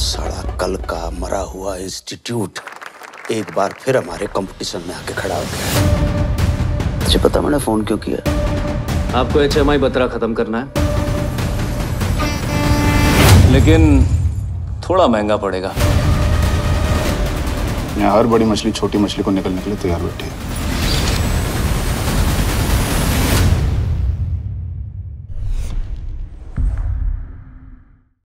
साला कल का मरा हुआ इंस्टीट्यूट एक बार फिर हमारे कंपटीशन में आके खड़ा हो गया तुझे पता मैंने फ़ोन क्यों किया? आपको एच एम आई बतरा खत्म करना है। लेकिन थोड़ा महँगा पड़ेगा। यहाँ हर बड़ी मछली छोटी मछली को निकलने के लिए तैयार बैठी है।